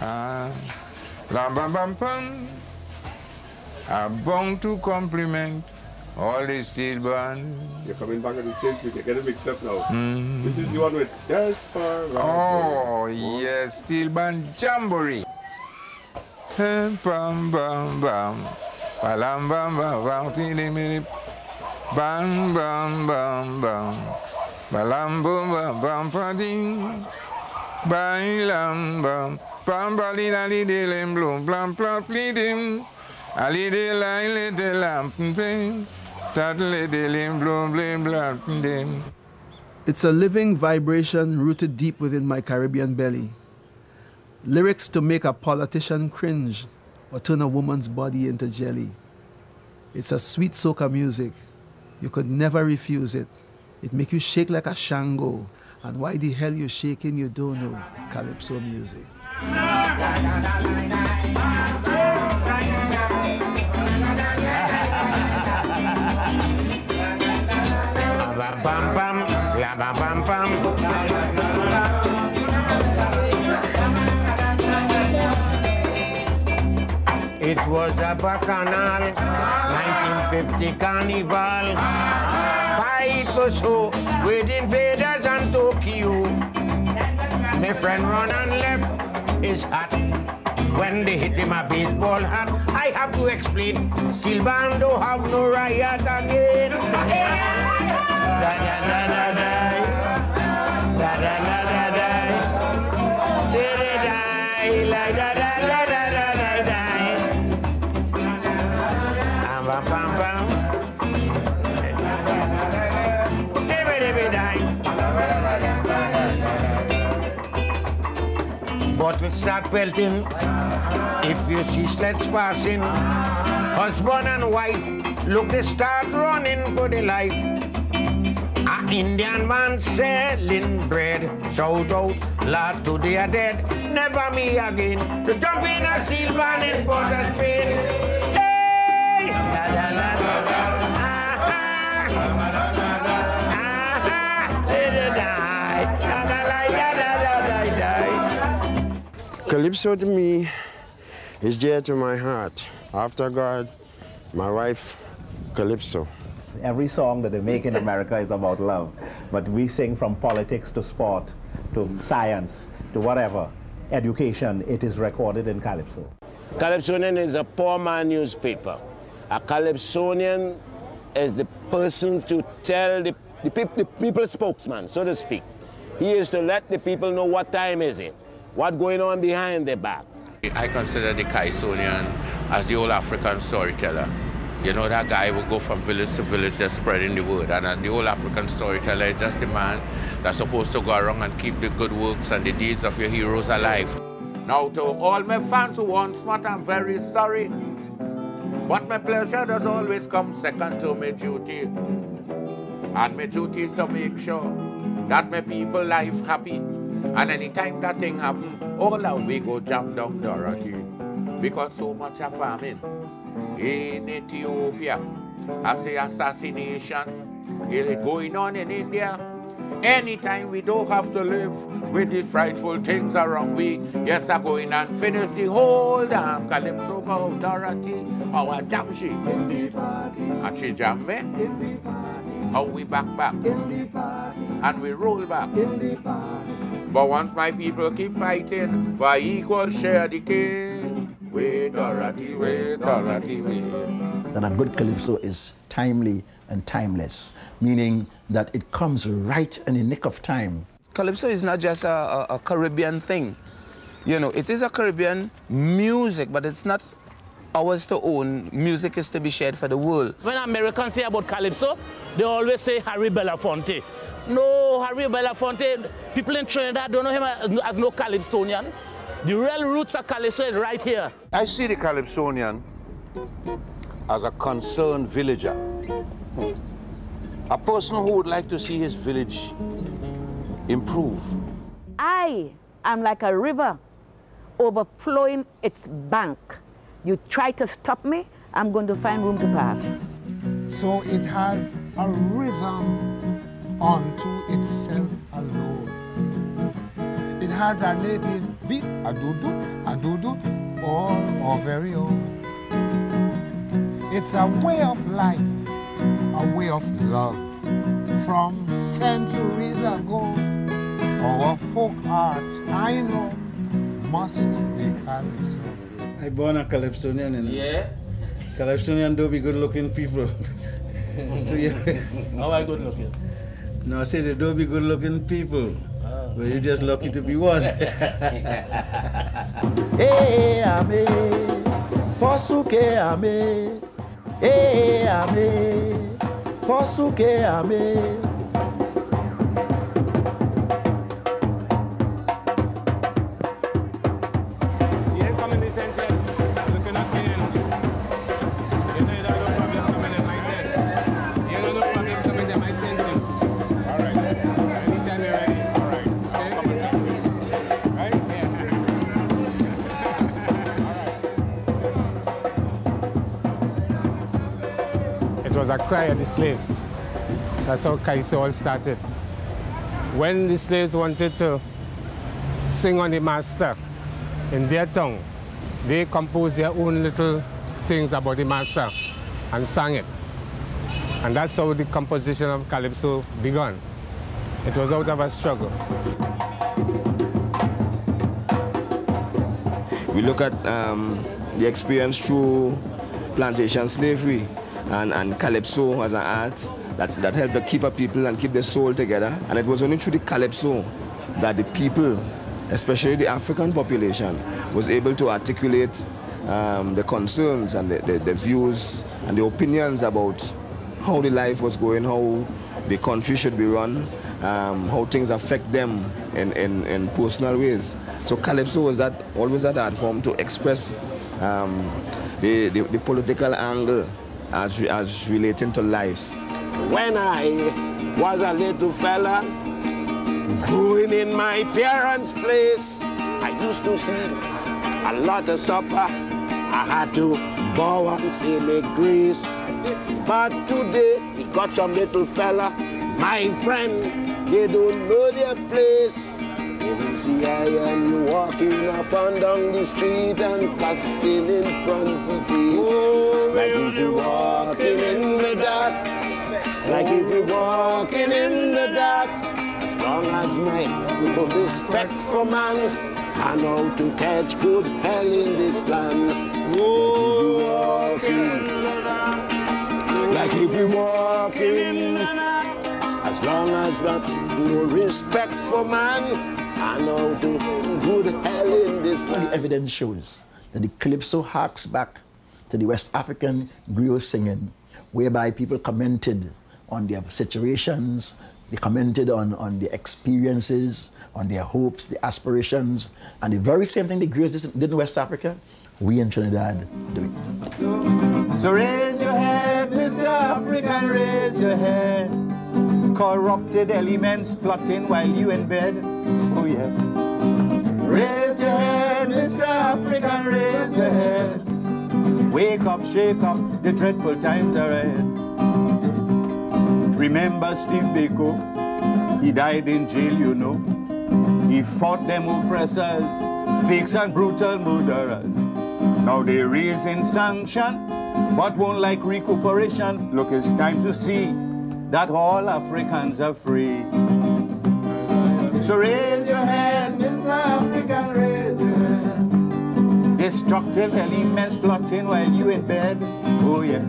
Ah, lam bam bam pam. I'm bound to compliment all the steel band. You're coming back at the same thing. You're getting mixed up now. Mm. This is the one with Desperado. Oh, yes, steel band jamboree. Eh, Bam bam bam. Balam bam bam bam. Pili mili. Bam bam bam bam. Balam bam bam bam pading. Bailam bam. Blim blam. It's a living vibration rooted deep within my Caribbean belly. Lyrics to make a politician cringe or turn a woman's body into jelly. It's a sweet soca music. You could never refuse it. It make you shake like a shango. And why the hell you shaking, you don't know. Calypso music. La. It was a bacchanal, 1950 carnival. Fight for so with invaders and Tokyo. My friend run and left his hat. When they hit him a baseball hat, I have to explain. Don't have no riot again. Da da da. Da da da da da. Start pelting. If you see sleds passing, husband and wife look they start running for their life. A Indian man selling bread, shout out, Lord to the dead, never me again. To jump in a steel band in Port of Spain. Calypso to me is dear to my heart. After God, my wife, Calypso. Every song that they make in America is about love, but we sing from politics to sport to science to whatever, education, it is recorded in Calypso. Calypsonian is a poor man newspaper. A Calypsonian is the person to tell the, the, peop, the people spokesman, so to speak. He is to let the people know what time is it, what's going on behind their back. I consider the Kaisonian as the old African storyteller. You know, that guy will go from village to village just spreading the word. And uh, the old African storyteller is just the man that's supposed to go around and keep the good works and the deeds of your heroes alive. Now, to all my fans who want smart, I'm very sorry. But my pleasure does always come second to my duty. And my duty is to make sure that my people life happy. And anytime that thing happen, all out we go jump down Dorothy. Because so much of famine in Ethiopia. I say assassination is going on in India. Anytime we don't have to live with these frightful things around we, yes, I go in and finish the whole damn Calypso of Dorothy, our jam she. And she jam me. How we back back. And we roll back. But once my people keep fighting for equal share the king, we Dorothy, we Dorothy, we. that a good calypso is timely and timeless, meaning that it comes right in the nick of time. Calypso is not just a, a, a Caribbean thing. You know, it is a Caribbean music, but it's not ours to own. Music is to be shared for the world. When Americans say about Calypso, they always say Harry Belafonte. No, Harry Belafonte, people in Trinidad don't know him as, as no Calypsonian. The real roots of Calypso is right here. I see the Calypsonian as a concerned villager. A person who would like to see his village improve. I am like a river overflowing its bank. You try to stop me, I'm going to find room to pass. So it has a rhythm unto itself alone. It has a native beat, a doo-doo, a doo-doo, all our very own. It's a way of life, a way of love from centuries ago. Our folk art, I know, must be calypso. I born a Calypsonian, you know. Yeah. Calypsonian do be good looking people. so yeah. How I good looking? No, I say they do be good looking people. But you're just lucky to be one. Eh, ame, fosuke ame. Eh, ame, fosuke ame. Cry of the slaves. That's how Kaiso all started. When the slaves wanted to sing on the master in their tongue, they composed their own little things about the master and sang it. And that's how the composition of Calypso began. It was out of a struggle. We look at um, the experience through plantation slavery and, and calypso as an art that, that helped to keep a people and keep their soul together. And it was only through the calypso that the people, especially the African population, was able to articulate um, the concerns and the, the, the views and the opinions about how the life was going, how the country should be run, um, how things affect them in, in, in personal ways. So Calypso was that always that art form to express um, the, the, the political angle as, as relating to life. When I was a little fella, growing in my parents' place, I used to see a lot of supper. I had to bow and say my grace. But today, he got some little fella, my friend, they don't know their place. Will see I am walking up and down the street and casting in front of the face. like if you're walking in the dark. Like if you're walking in the dark. As long as my respect for man, I know to catch good hell in this land. Oh, walking. Like if you're walking. As long as got no respect for man, I know to good hell in this The evidence shows that the calypso harks back to the West African griot singing, whereby people commented on their situations, they commented on, on their experiences, on their hopes, their aspirations, and the very same thing the griots did in West Africa, we in Trinidad do it. So raise your head, Mr. African, raise your head. Corrupted elements plotting while you in bed. Raise your head, Mr. African, raise your head. Wake up, shake up, the dreadful times are ahead. Remember Steve Biko? He died in jail, you know. He fought them oppressors, fakes and brutal murderers. Now they raising sanction, but won't like recuperation. Look, it's time to see that all Africans are free. So raise hand, Mr. African, hand. Destructive elements plotting while you in bed. Oh yeah.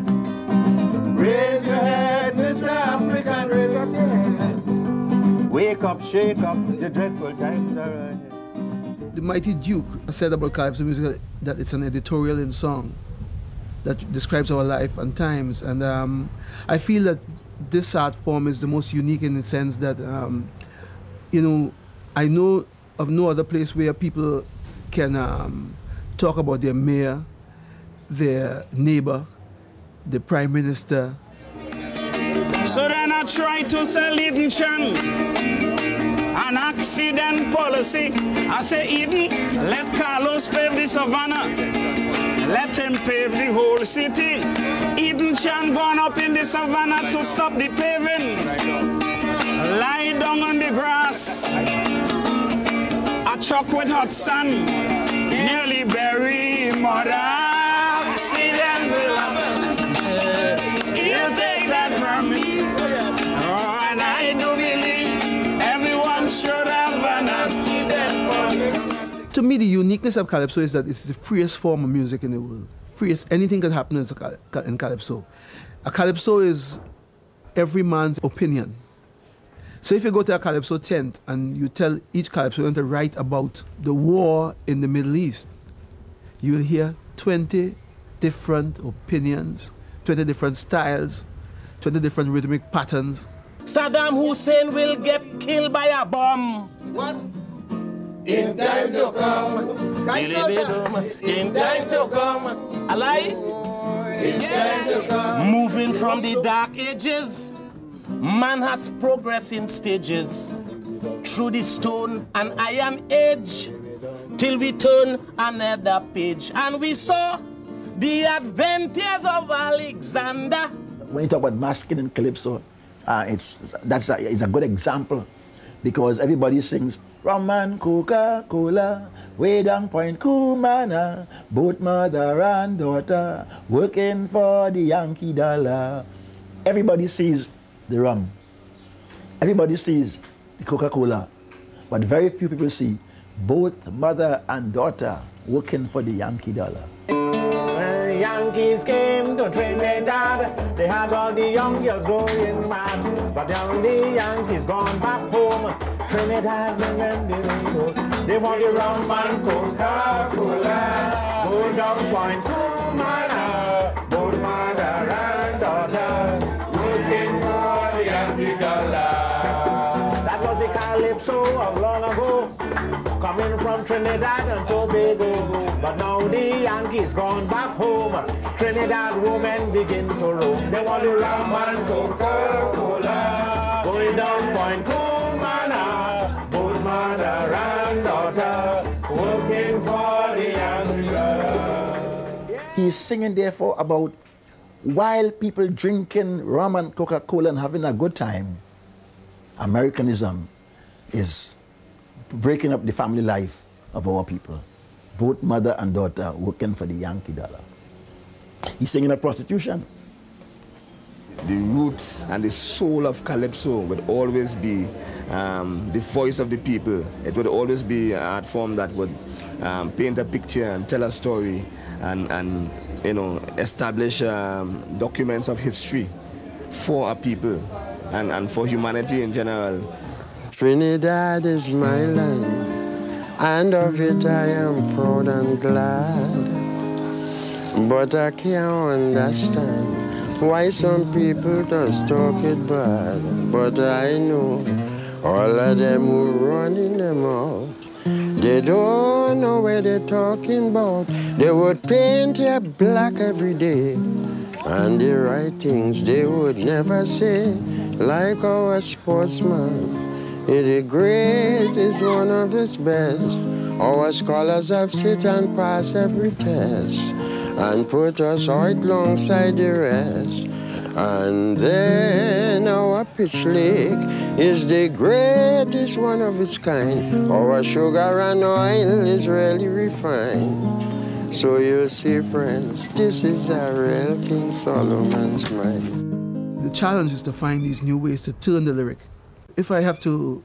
Raise your head, Mr. African, head. Wake up, shake up, the dreadful times are ahead. The Mighty Duke said about Calypso music that it's an editorial in song that describes our life and times. And um, I feel that this art form is the most unique in the sense that, um, you know, I know of no other place where people can um, talk about their mayor, their neighbor, the prime minister, So then I try to sell Eden Chan an accident policy. I say, Eden, let Carlos pave the savannah. Let him pave the whole city. Eden Chan gone up in the savannah to stop the paving. Lie down on the grass. Chuck hot sun. Nearly bury mother. Accident will. You take that from me. Oh, and I do believe everyone should have an. To me, the uniqueness of Calypso is that it's the freest form of music in the world. Freest, anything can happen in Calypso. A Calypso is every man's opinion. So if you go to a Calypso tent and you tell each Calypso to write about the war in the Middle East, you will hear 20 different opinions, 20 different styles, 20 different rhythmic patterns. Saddam Hussein will get killed by a bomb. What? In time to come. In time to come. A lie? Yeah. Moving from the dark ages, man has progressed in stages through the stone and iron age till we turn another page and we saw the adventures of Alexander. When you talk about masculine calypso, uh, it's that's a, it's a good example because everybody sings rum and Coca-Cola, way down Point Cumana, both mother and daughter working for the Yankee dollar. Everybody sees the rum. Everybody sees the Coca-Cola, but very few people see both mother and daughter working for the Yankee dollar. When the Yankees came to Trinidad, they had all the young girls going mad. But now the Yankees gone back home. Trinidad, they want the rum and Coca-Cola. Go down Point Trinidad and Tobago. But now the Yankees gone back home. Trinidad women begin to roam. They want the rum and Coca-Cola. Going down Point Cumana, both mother and daughter, working for the Yankee. He's singing therefore about while people drinking rum and Coca-Cola and having a good time, Americanism is breaking up the family life of our people. Both mother and daughter working for the Yankee dollar. He's singing of prostitution. The root and the soul of Calypso would always be um, the voice of the people. It would always be an art form that would um, paint a picture and tell a story and, and you know, establish um, documents of history for our people and, and for humanity in general. Trinidad is my land, and of it I am proud and glad. But I can't understand why some people just talk it bad. But I know all of them who running them out. They don't know what they're talking about. They would paint your black every day. And the right things they would never say, like our sportsman. The great is one of his best. Our scholars have sit and pass every test and put us right alongside the rest. And then our pitch lake is the greatest one of its kind. Our sugar and oil is really refined. So you see, friends, this is a real King Solomon's mind. The challenge is to find these new ways to turn the lyric. If I have to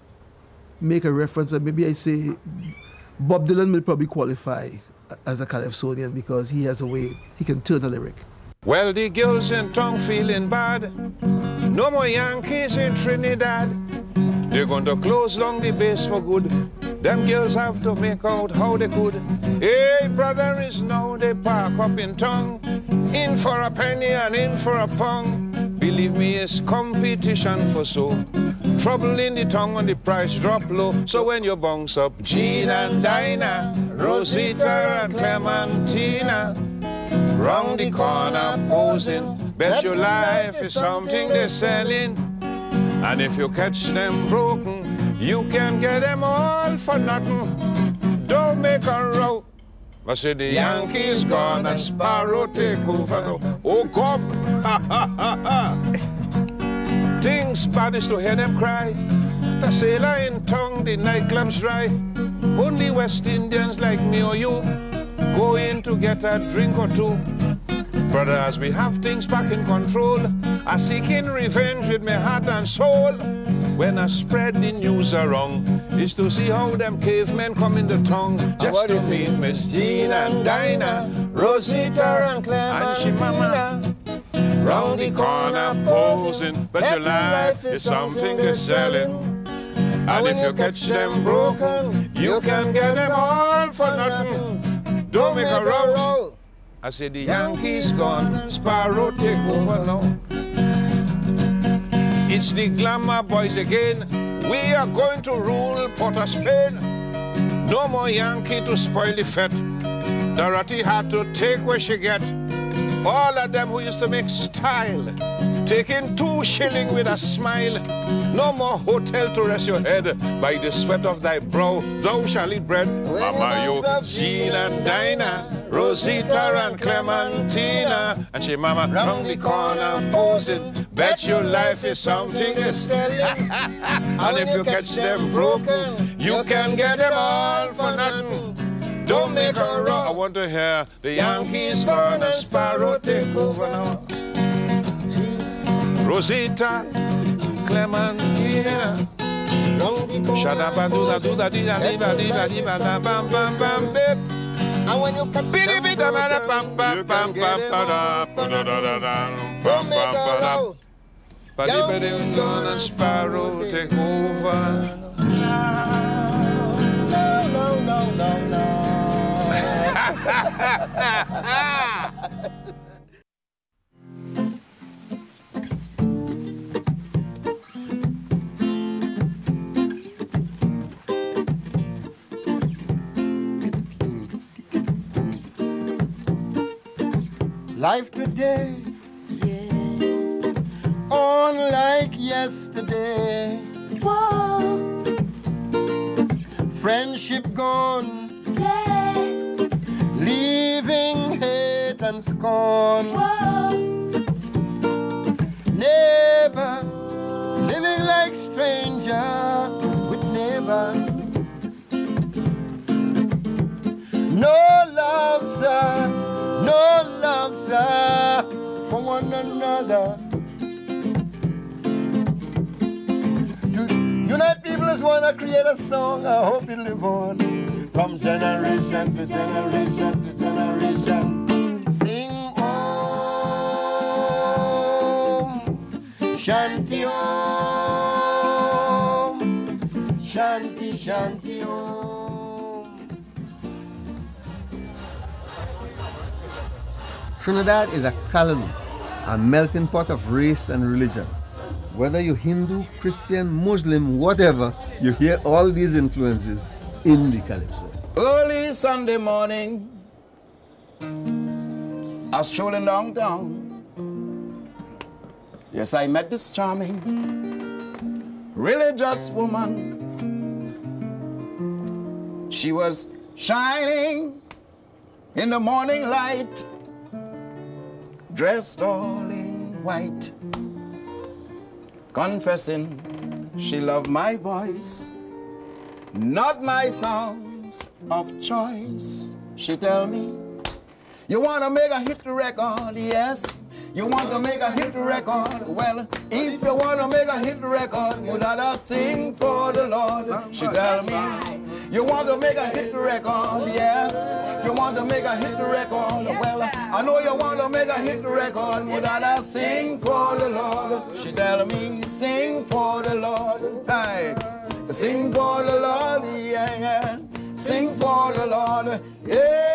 make a reference, and maybe I say Bob Dylan will probably qualify uh, as a Calypsonian because he has a way he can turn a lyric. Well, the girls in town feeling bad. No more Yankees in Trinidad. They're going to close down the base for good. Them girls have to make out how they could. Hey, brother, is now they park up in town. In for a penny and in for a pound. Believe me, it's competition for so. Trouble in the tongue and the price drop low. So when you bounce up Jean and Dinah, Rosita and Clementina, round the corner posing, bet your life is something they're selling. And if you catch them broken, you can get them all for nothing. Don't make a row. I said the Yankees gone and Sparrow take over. Oh, come. Ha, ha, ha, ha. Things Spanish to hear them cry. The sailor in tongue, the nightclub's dry. Only West Indians like me or you go in to get a drink or two. Brothers, we have things back in control. I seeking revenge with my heart and soul. When I spread the news around, is to see how them cavemen come in the tongue. Just to meet Miss Jean and Dinah, Rosita and Clement and she mama. Round the corner posing, but your life is something to selling. And if you catch them broken, you can get them all for nothing. Don't make a row. I said the Yankees gone, Sparrow take over now. It's the glamour boys again. We are going to rule Port of Spain. No more Yankee to spoil the fete. Dorothy had to take where she get. All of them who used to make style, taking two shilling with a smile. No more hotel to rest your head by the sweat of thy brow. Thou shalt eat bread. Mama, you, Jean and Dinah, Rosita and Clementina, and she mama round the corner posing. Bet your life is something to sell. and if you catch them broken, you can get them all for nothing. Don't make a row. I want to hear the Yankees gonna Sparrow take over now. Rosita, Clementina. Shadaba do da do da di da di da di da di da da bam bam bam bip. And when you catch Bidi bidi da da bam bam bam bam ba da da da da da bam bam ba da. Badi badi gonna Sparrow take over. Life today, unlike yesterday. Friendship gone, and scorn. Neighbor, living like stranger with neighbor. No love, sir, no love, sir, for one another. To unite people is wanna create a song. I hope it live on from generation to generation to generation. Shanti om, shanti shanti om. Trinidad is a colony, a melting pot of race and religion. Whether you're Hindu, Christian, Muslim, whatever, you hear all these influences in the calypso. Early Sunday morning, I was strolling downtown. Yes, I met this charming, religious woman. She was shining in the morning light, dressed all in white, confessing she loved my voice, not my songs of choice. She tell me, you wanna make a hit record, yes. You want to make a hit record? Well, if you want to make a hit record, you gotta sing for the Lord. She tell me, you want to make a hit record? Yes. You want to make a hit record? Well, I know you want to make a hit record. You gotta sing for the Lord. She tell me, sing for the Lord. Hey, sing for the Lord, yeah, yeah. Sing for the Lord. Amen.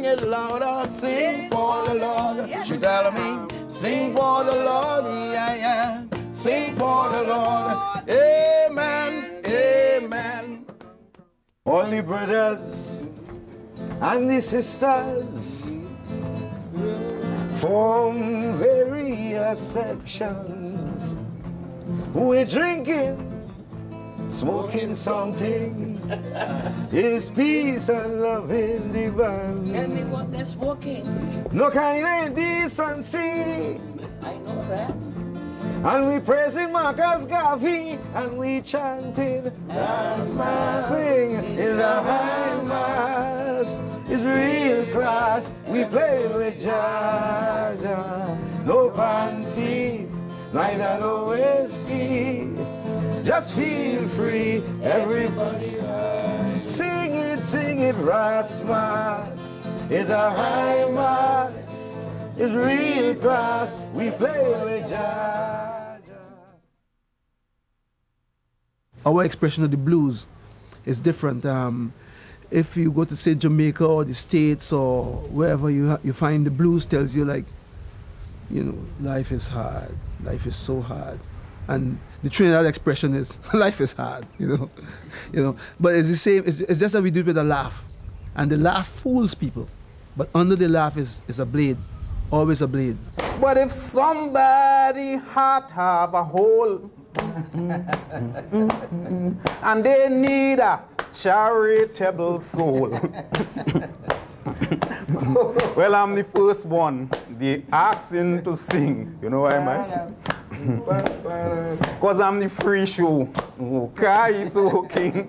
Sing it louder. Sing for the Lord. She tell me, sing for the Lord. Yeah, yeah. Sing for the Lord. Amen. Amen. The brothers and the sisters from various sections, we're drinking smoking something. It's peace and love in the band. Tell me what they're smoking. No kind of decency. I know that. And we praising Marcus Garvey and we chanting Mass, Mass. Sing is a high mass. It's real class. We play with Jaja. No panty, neither no whiskey. Just feel free, everybody. Sing it, sing it, Rasmus. It's a high mass. It's real class. We play with Jaja. Our expression of the blues is different. Um, if you go to say Jamaica or the States or wherever you you find the blues tells you like, you know, life is hard, life is so hard, and the Trinidad expression is life is hard, you know, you know. But it's the same. It's, it's just that we do it with a laugh, and the laugh fools people, but under the laugh is is a blade, always a blade. But if somebody heart have a hole and they need a charitable soul. well, I'm the first one, the asking to sing. You know why, man? Because I'm the free show. Okay, so king.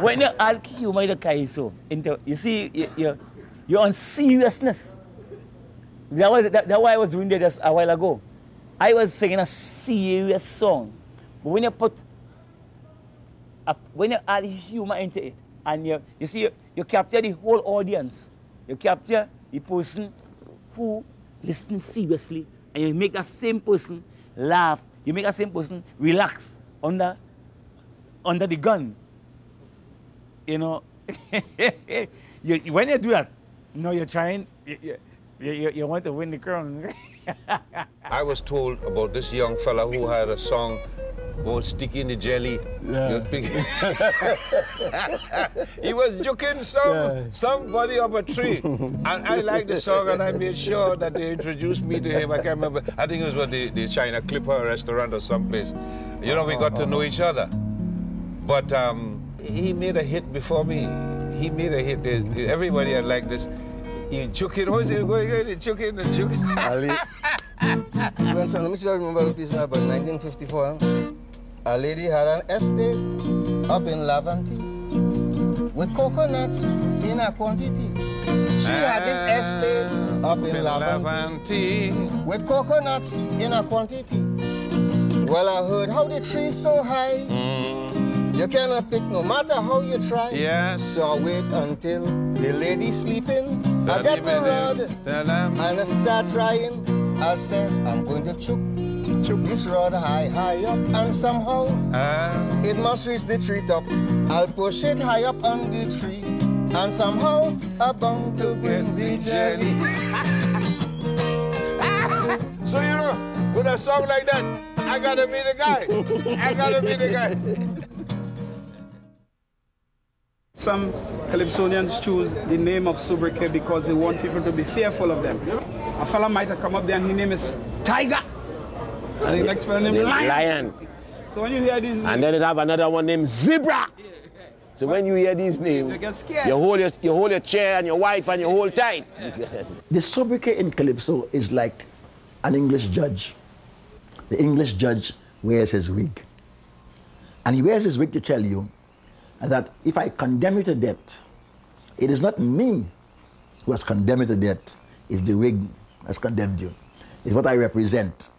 when you add humor to Kaiso, you see, you, you, you're on seriousness. That was, that, that's why I was doing that just a while ago. I was singing a serious song. But when you put, a, when you add humor into it, and you, you see, you, you capture the whole audience. You capture the person who listens seriously, and you make that same person laugh. You make that same person relax under, under the gun. You know, you, when you do that, you know, you're trying, you, you, you want to win the crown. I was told about this young fella who had a song about sticking the jelly. Yeah. You'd pick- he was joking some somebody up a tree. And I liked the song and I made sure that they introduced me to him. I can't remember. I think it was at the, the China Clipper restaurant or someplace. You know, we got to know each other. But um, he made a hit before me. He made a hit. There's- Everybody had liked this. You joking, who's it going on? Joking and joking. Ali. When some, let me see if I remember the piece now, but 1954, a lady had an estate up in Laventille with coconuts in a quantity. She had this estate up in Laventille with coconuts in a quantity. Well, I heard how the tree's so high. You cannot pick no matter how you try. Yes. So I wait until the lady sleeping. I get the rod and I start trying. I said, I'm going to choke, choke this rod high, high up, and somehow it must reach the treetop. I'll push it high up on the tree, and somehow I'm bound to win the jelly. So you know, with a song like that, I gotta be the guy. I gotta be the guy. Some Calypsonians choose the name of sobriquet because they want people to be fearful of them. A fella might have come up there and his name is Tiger. And the next fella named Lion. Lion. So when you hear these And then it have another one named Zebra. So when you hear these names, You get scared. you hold your, you hold your chair and your wife and you hold tight. The sobriquet in Calypso is like an English judge. The English judge wears his wig. And he wears his wig to tell you that if I condemn you to death, it is not me who has condemned you to death, it's the wig has condemned you. It's what I represent.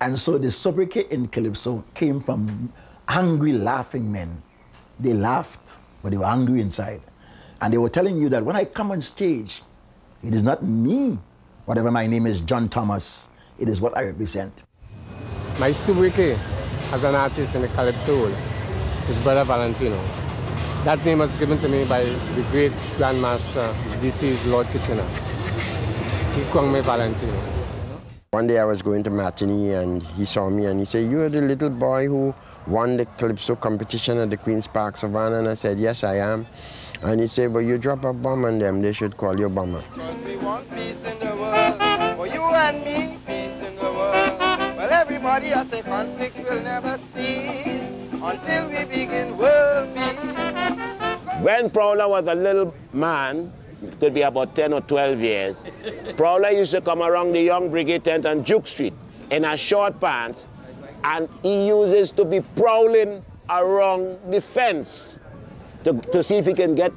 And so the sobriquet in Calypso came from angry, laughing men. They laughed, but they were angry inside. And they were telling you that when I come on stage, it is not me, whatever my name is, John Thomas, it is what I represent. My sobriquet as an artist in the Calypso world is Brother Valentino. That name was given to me by the great Grandmaster, deceased Lord Kitchener. He called me Valentino. One day I was going to matinee and he saw me and he said, You're the little boy who won the Calypso competition at the Queen's Park Savannah. And I said, Yes, I am. And he said, But you drop a bomb on them, they should call you bomber. We want peace in the world. For you and me, peace in the world. Well, everybody has say conflict will never cease until we begin world peace. When Prowler was a little man, could be about 10 or 12 years. Prowler used to come around the Young Brigade tent on Duke Street in a short pants, and he uses to be prowling around the fence to, to see if he can get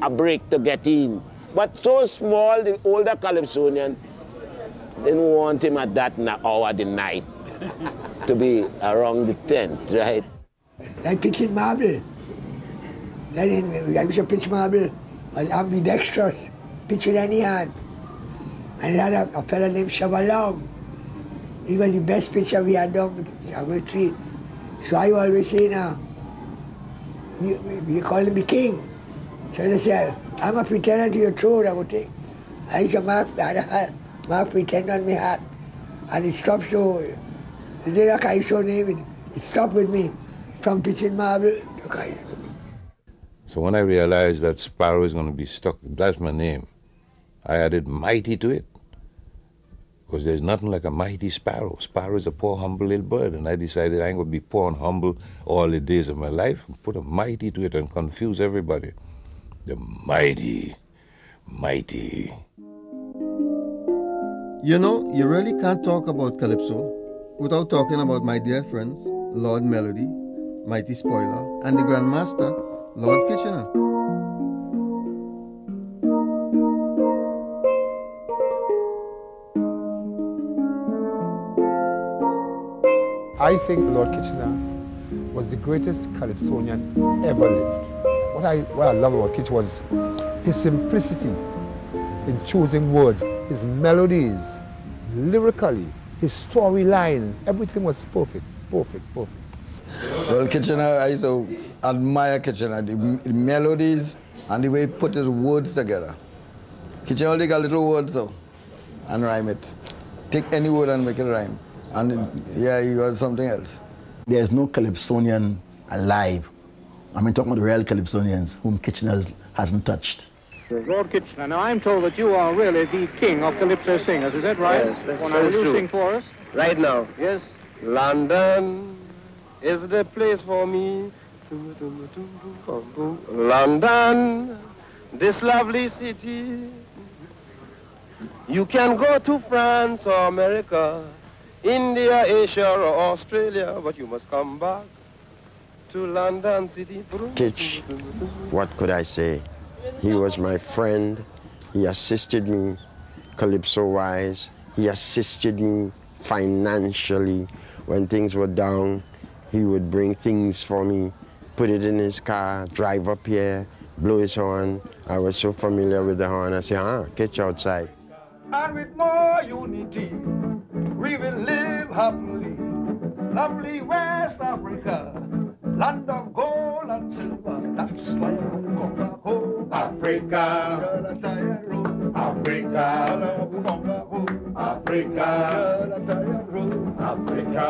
a break to get in. But so small, the older Calypsonian didn't want him at that hour the night to be around the tent, right? Like pitching marble. Then I used to pitch marble and ambidextrous, pitching any hand. And I had a, a fellow named Chavalong. He was the best pitcher we had done with Street. So I always say now, you, you call him the king. So they say, I'm a pretender to your throne, I would think. I used to mark, I had a mark pretend on my hat. And it stopped so, the day that Kaiso name, it, it stopped with me from pitching marble to Kaiso. So when I realized that Sparrow is going to be stuck, that's my name, I added mighty to it. Because there's nothing like a mighty sparrow. Sparrow is a poor, humble little bird. And I decided I ain't going to be poor and humble all the days of my life. Put a mighty to it and confuse everybody. The mighty, mighty. You know, you really can't talk about Calypso without talking about my dear friends, Lord Melody, Mighty Spoiler, and the Grandmaster, Lord Kitchener. I think Lord Kitchener was the greatest Calypsonian ever lived. What I, what I love about Kitch was his simplicity in choosing words, his melodies, lyrically, his storylines, everything was perfect, perfect, perfect. Well, Kitchener, I used to admire Kitchener, the, the melodies and the way he put his words together. Kitchener only a little word though, and rhyme it. Take any word and make it rhyme. And yeah, he was something else. There's no Calypsonian alive. I mean, talking about the real Calypsonians whom Kitchener hasn't touched. Lord Kitchener, now I'm told that you are really the king of Calypso singers, is that right? Yes, that's Well, so now, will you true. sing for us? Right now. Yes. London is the place for me. London, this lovely city. You can go to France or America, India, Asia, or Australia, but you must come back to London City. Kitch, what could I say? He was my friend. He assisted me calypso-wise. He assisted me financially. When things were down, he would bring things for me, put it in his car, drive up here, blow his horn. I was so familiar with the horn. I say, ah, Kitch outside. And with more unity, we will live happily. Lovely West Africa, land of gold and silver. That's why I come back home. Africa, Africa, Africa, Africa,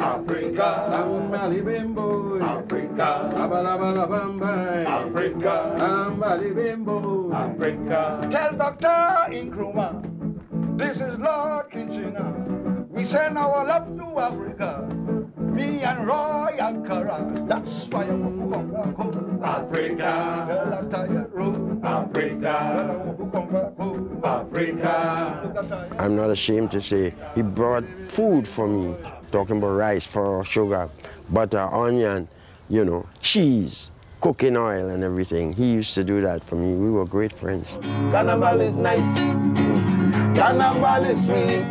Africa. Amalibimbo, Africa, Abalabalabamba, Africa, Amalibimbo, Africa. Tell Dr. Nkrumah, this is Lord Kitchener. We send our love to Africa. Me and Roy Ankara. That's why I want to come back home. Africa. Africa. I want to come back home. Africa. I'm not ashamed to say he brought food for me, talking about rice, for sugar, butter, onion, you know, cheese, cooking oil and everything. He used to do that for me. We were great friends. Carnival is nice. Carnival is sweet.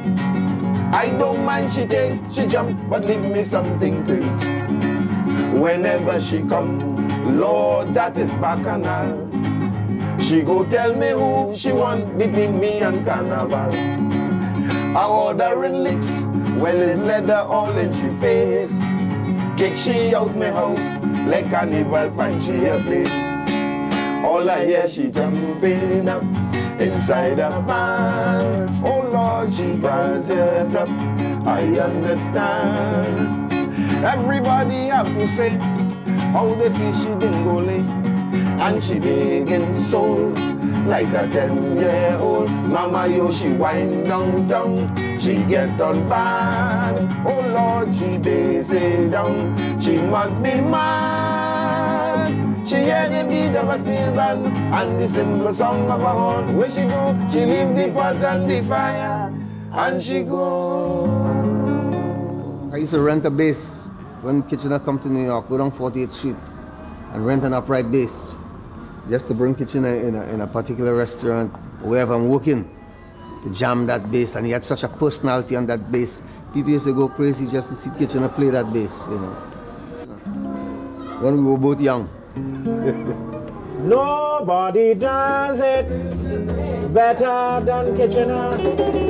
I don't mind she take, she jump, but leave me something to eat. Whenever she come, Lord, that is bacchanal. She go tell me who she want between me and Carnival. I ordering licks, well it's leather all in she face. Kick she out my house, like carnival find she a place. All I hear she jumping up inside a pan. Oh Lord, she bars it up. I understand. Everybody have to say how they see she didn't go late. And she big in soul like a 10 year old. Mama, yo, she wind down, down. She get on bad. Oh Lord, she it down. She must be mad. She hear the beat of a steel band and the simple song of a horn. Where she go, she leave the pot and the fire and she go. I used to rent a bass when Kitchener come to New York, go down 48th Street and rent an upright bass just to bring Kitchener in a, in a particular restaurant, wherever I'm working, to jam that bass. And he had such a personality on that bass. People used to go crazy just to see Kitchener play that bass, you know. When we were both young. Nobody does it better than Kitchener.